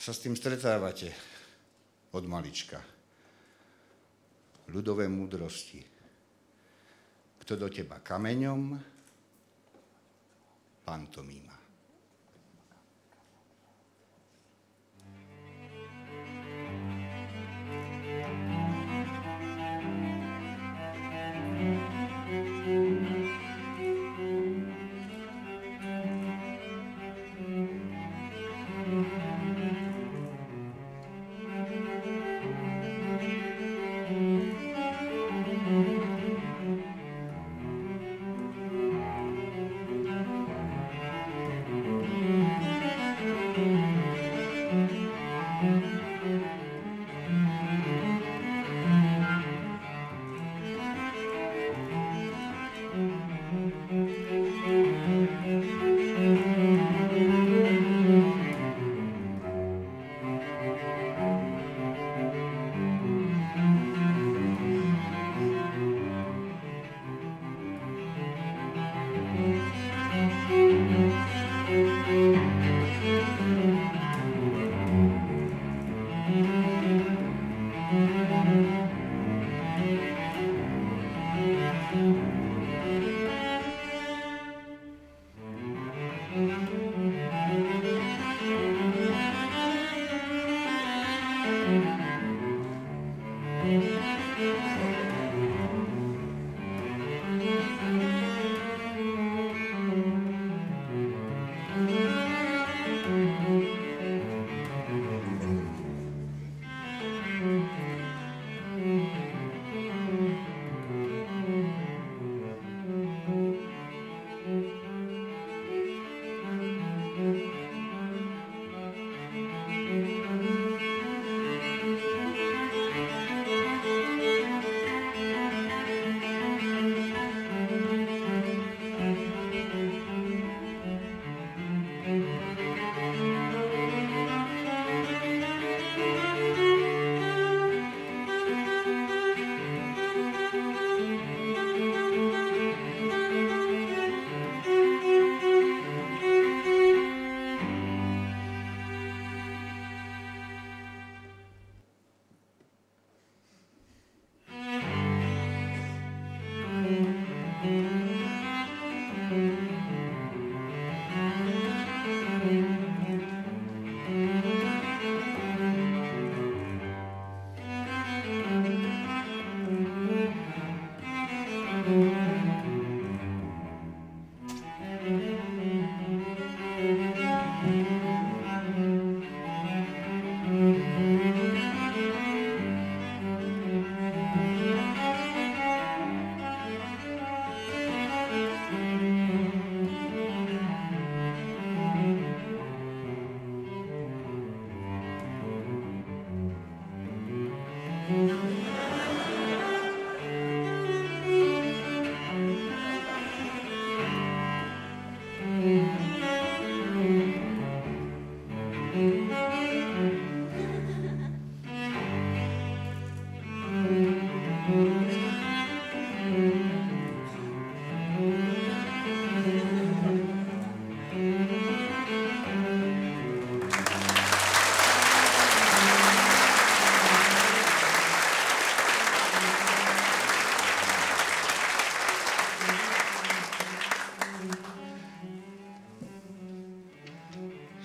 sa s tým stretávate od malička. Ľudové múdrosti. Kto do teba kameňom, pantomíma.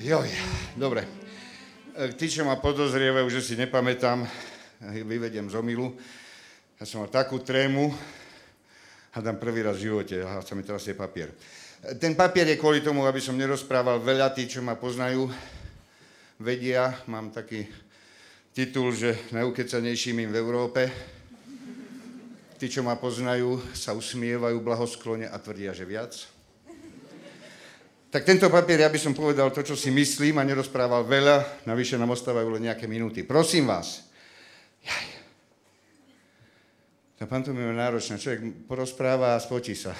Joj, dobre. E, tí, čo ma podozrievajú, že si nepamätám, e, vyvediem z omilu. Ja som mal takú trému, a dám prvý raz v živote, aha, sa mi teraz je papier. E, ten papier je kvôli tomu, aby som nerozprával veľa, tí, čo ma poznajú, vedia, mám taký titul, že najukecanejším im v Európe. Tí, čo ma poznajú, sa usmievajú blahosklone a tvrdia, že viac. Tak tento papier, ja by som povedal to, čo si myslím a nerozprával veľa, navyše nám ostávajú len nejaké minúty. Prosím vás. Jaj. Tá pantomima je náročná. Človek porozpráva a spotí sa.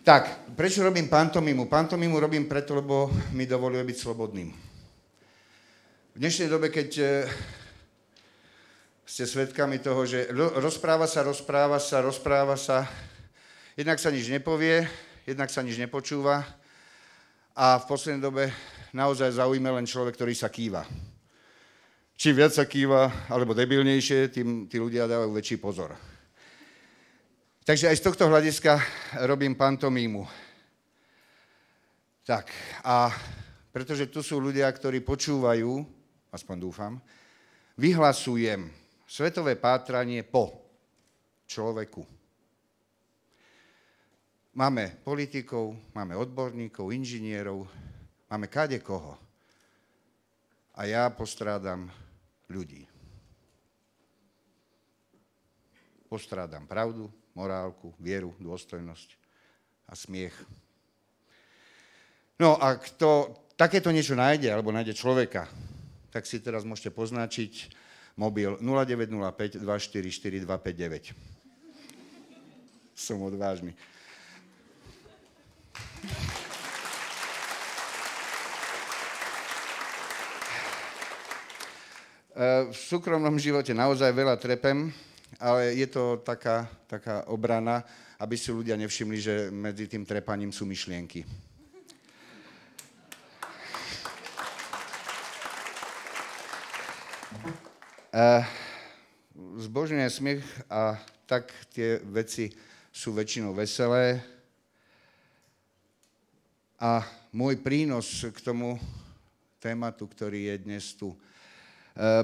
Tak, prečo robím pantomimu? Pantomimu robím preto, lebo mi dovoluje byť slobodným. V dnešnej dobe, keď e, ste svedkami toho, že rozpráva sa, rozpráva sa, rozpráva sa, jednak sa nič nepovie, jednak sa nič nepočúva, A v poslednej dobe naozaj zaujíma len človek, ktorý sa kýva. Čím viac sa kýva, alebo debilnejšie, tým tí ľudia dávajú väčší pozor. Takže aj z tohto hľadiska robím pantomímu. Tak, a pretože tu sú ľudia, ktorí počúvajú, aspoň dúfam, vyhlasujem svetové pátranie po človeku. Máme politikov, máme odborníkov, inžinierov, máme kade koho. A ja postrádam ľudí. Postrádam pravdu, morálku, vieru, dôstojnosť a smiech. No a kto takéto niečo nájde, alebo nájde človeka, tak si teraz môžete poznačiť mobil 0905 244 259. Som odvážny. V súkromnom živote naozaj veľa trepem, ale je to taká, taká obrana, aby si ľudia nevšimli, že medzi tým trepaním sú myšlienky. Uh, zbožňuje smiech a tak tie veci sú väčšinou veselé. A môj prínos k tomu tématu, ktorý je dnes tu,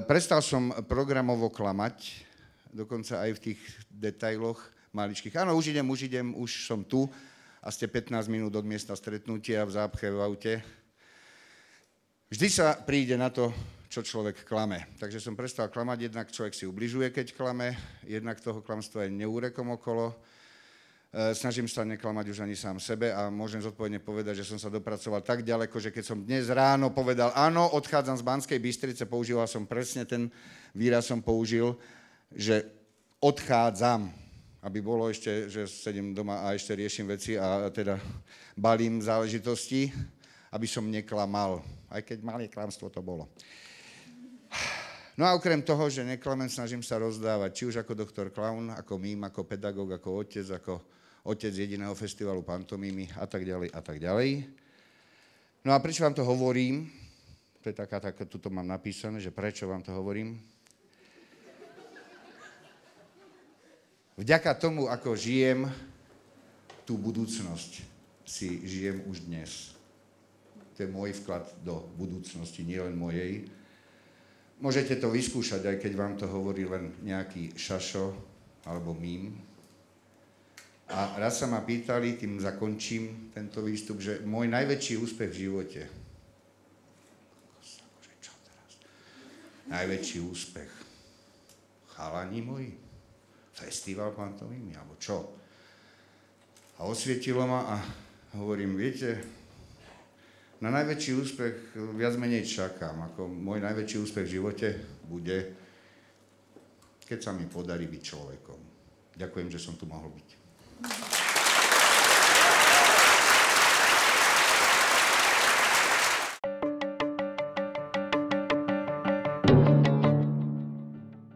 prestal som programovo klamať, dokonca aj v tých detailoch maličkých. Áno, už idem, už idem, už som tu a ste 15 minút od miesta stretnutia v zápche v aute. Vždy sa príde na to, čo človek klame. Takže som prestal klamať, jednak človek si ubližuje, keď klame, jednak toho klamstva je neúrekom okolo, snažím sa neklamať už ani sám sebe a môžem zodpovedne povedať, že som sa dopracoval tak ďaleko, že keď som dnes ráno povedal, áno, odchádzam z Banskej Bystrice, používal som presne ten výraz, som použil, že odchádzam, aby bolo ešte, že sedím doma a ešte riešim veci a teda balím záležitosti, aby som neklamal. Aj keď malé klamstvo to bolo. No a okrem toho, že neklamem, snažím sa rozdávať, či už ako doktor Klaun, ako mým, ako pedagóg, ako otec, ako otec jediného festivalu pantomímy a tak ďalej a tak ďalej. No a prečo vám to hovorím? To je taká, tak, tuto mám napísané, že prečo vám to hovorím. Vďaka tomu, ako žijem tú budúcnosť, si žijem už dnes. To je môj vklad do budúcnosti, nielen mojej. Môžete to vyskúšať, aj keď vám to hovorí len nejaký šašo alebo mím, a raz sa ma pýtali, tým zakončím tento výstup, že môj najväčší úspech v živote. Najväčší úspech. Chalani moji? Festival pantomimy, alebo čo? A osvietilo ma a hovorím, viete, na najväčší úspech viac menej čakám. Ako môj najväčší úspech v živote bude, keď sa mi podarí byť človekom. Ďakujem, že som tu mohol byť. Mm-hmm.